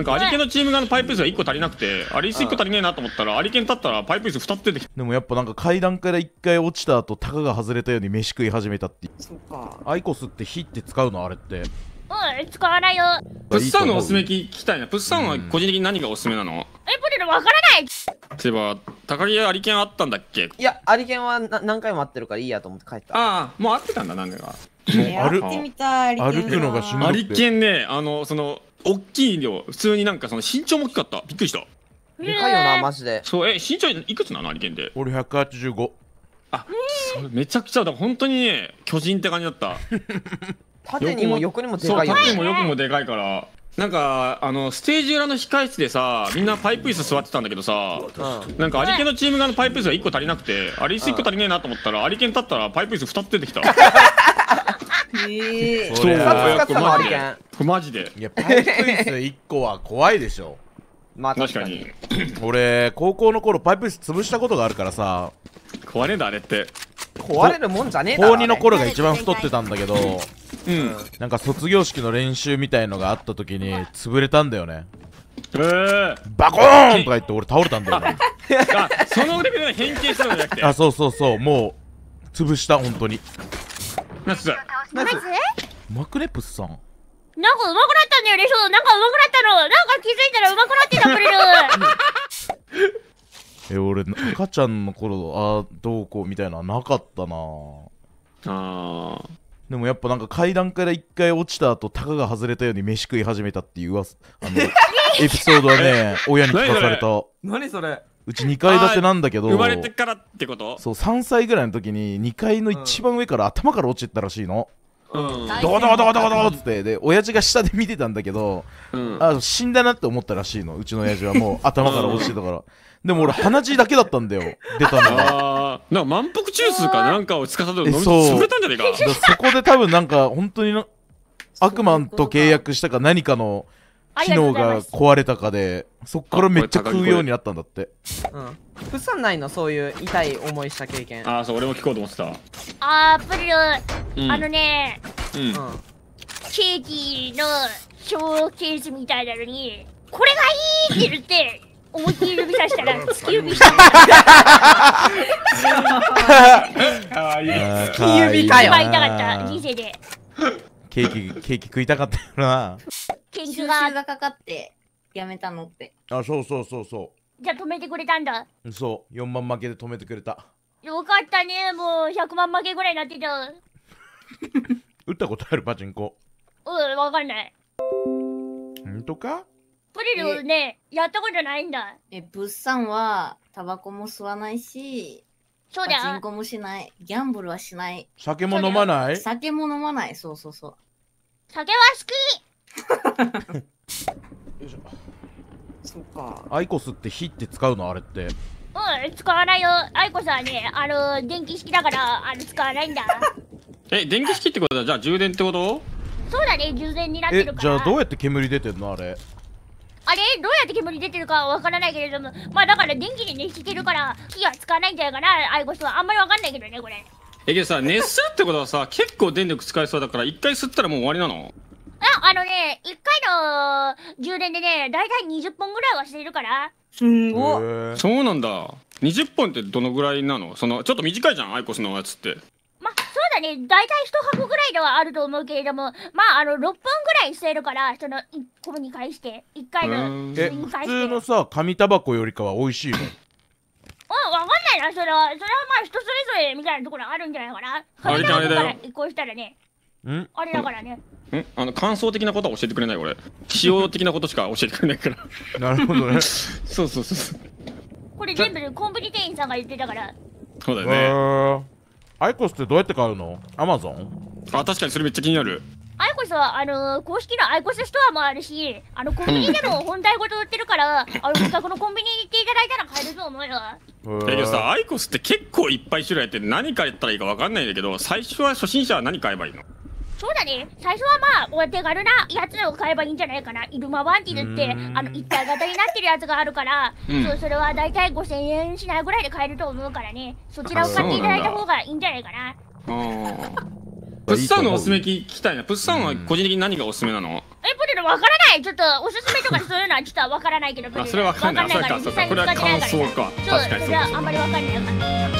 なんかアリケンのチーム側のパイプ椅子が1個足りなくてあれ椅子1個足りねえなと思ったらアリケン立ったらパイプ椅子2つ出てきたでもやっぱなんか階段から一回落ちた後タガが外れたように飯食い始めたってそっか。アイコスって火って使うのあれって。うん使わないよ。プッサンのおすすめ聞きたいな。プッサンは個人的に何がおすすめなの？えプリルわからないそういえば高木アリケンあったんだっけ？いやアリケンはな何回も会ってるからいいやと思って帰った。ああもう会ってたんだ何年かもう歩やってみたい。歩くのがしんどアリケンねあのその大きいよ普通になんかその身長も大きかった。びっくりした。でかいよなマジで。そうえ身長いくつなのアリケンって俺185あそれめちゃくちゃだから本当にね巨人って感じだった。縦にも横にもでそうかいよね。縦も横もでかいから。なんかあのステージ裏の控室でさみんなパイプ椅子座ってたんだけどさうん。なんかアリケンのチーム側のパイプ椅子が1個足りなくてあれ椅子1個足りねえなと思ったらアリケン立ったらパイプ椅子2つ出てきた。へ えそりゃそう使ってたのアリケンこれマジで。いやパイプ椅子1個は怖いでしょ。まあ確かに。俺高校の頃パイプ椅子潰したことがあるからさ。壊れんだあれって。壊れるもんじゃねえだろ高2の頃が一番太ってたんだけどうん。なんか卒業式の練習みたいのがあった時に潰れたんだよね。えー、バコーンとか言って俺倒れたんだよね。あそのレベルで変形するんじゃなくて。あそうそうそう。もう潰した本当にナスナイスマクネプスさん。なんか上手くなったんだよねそうなんか上手くなったの。なんか気づいたら上手くなってたプリルえ俺赤ちゃんの頃あどうこうみたいなのなかったな。あでもやっぱなんか階段から一回落ちた後タガが外れたように飯食い始めたっていう噂あのエピソードはね 親に聞かされた。何それ？うち2階建てなんだけど生まれてからってこと？そう3歳ぐらいの時に2階の一番上から頭から落ちてったらしいの、うん。大ドコドコドコドコドコっつって。で親父が下で見てたんだけどうん。あ死んだなって思ったらしいの。うちの親父はもう頭から落ちてたから。でも俺鼻血だけだったんだよ。出たのが。ああなんか満腹中枢かな？んかを司る飲みえそう。潰れたんじゃねえか？だからそこで多分なんか本当にな悪魔と契約したか何かの機能が壊れたかでそっからめっちゃ食うようになったんだって。うん。プッサンないの？そういう痛い思いした経験。ああそう俺も聞こうと思ってた。あープリル、うんあのねうん。うん。ケーキのショーケースみたいなのにこれがいいって言って思いっきり指さしたら突き指したああいい突き指かよ一番痛かった。人生でケーキケーキ食いたかったよな。研究ががかかってやめたのって。あそうそうそうそじゃあ止めてくれたんだ。うそう。4万負けで止めてくれた。よかったね。もう100万負けぐらいになってた。う打ったことあるパチンコ？んわかんない。んとか？プリルね。やったことないんだ。え物産はタバコも吸わないしそうだよ。パチンコもしない。ギャンブルはしない。酒も飲まない？酒も飲まない。そうそうそう。酒は好き。そっか。アイコスって火って使うの？あれって。うん使わないよ。アイコスはねあの電気式だからあの使わないんだ。え電気式ってことはじゃあ充電ってこと？そうだね充電になってえるから。じゃあどうやって煙出てんの？あれあれ？どうやって煙出てるかはわからないけれども。まあだから電気で熱してるから火は使わないんじゃないかな。アイコスはあんまりわかんないけどねこれ。えけどさ 熱するってことはさ結構電力使いそうだから一回吸ったらもう終わりなの？ああのね1回の充電でねだいたい20本ぐらいはしてるから。すんごそうなんだ。20本ってどのぐらいなの？そのちょっと短いじゃんアイコスのやつってまあそうだねだいたい1箱ぐらいではあると思うけれどもまああの6本ぐらいしてるからその1個に返して1回のうん。え普通のさ紙タバコよりかは美味しいのうん、わかんないな、それは。それはまあ人それぞれみたいなところあるんじゃないかな。あれだあれだよ。から移行したらね、ん？あれだからね。んあの感想的なことは教えてくれない俺。使用的なことしか教えてくれないから。なるほどね。そうそうそうそう。これ全部コンビニ店員さんが言ってたから。へそうだよね。ーアイコスってどうやって買うの？アマゾンあ確かにそれめっちゃ気になる。アイコスは、あのー公式のアイコスストアもあるし、あの、コンビニでも本体ごと売ってるから、あの、近くのコンビニに行っていただいたら買えると思うよ。だけどさアイコスって結構いっぱい種類あって何買ったらいいか分かんないんだけど最初は初心者は何買えばいいの？そうだね。最初はまあ、お手軽なやつを買えばいいんじゃないかな。イルマワンティルってあの、一体型になってるやつがあるから、うん。そう、それはだいたい5000円しないぐらいで買えると思うからね。そちらを買っていただいた方がいいんじゃないかな。あプッサンのおすすめ聞きたいな。プッサンは個人的に何がおすすめなの、えポテトわからない。ちょっとおすすめとかそういうのはちょっとわからないけどあそれわかんない。わかんないそうかそうか。これは感想かそう確か。にそうかそれはあんまりわかんないわかんない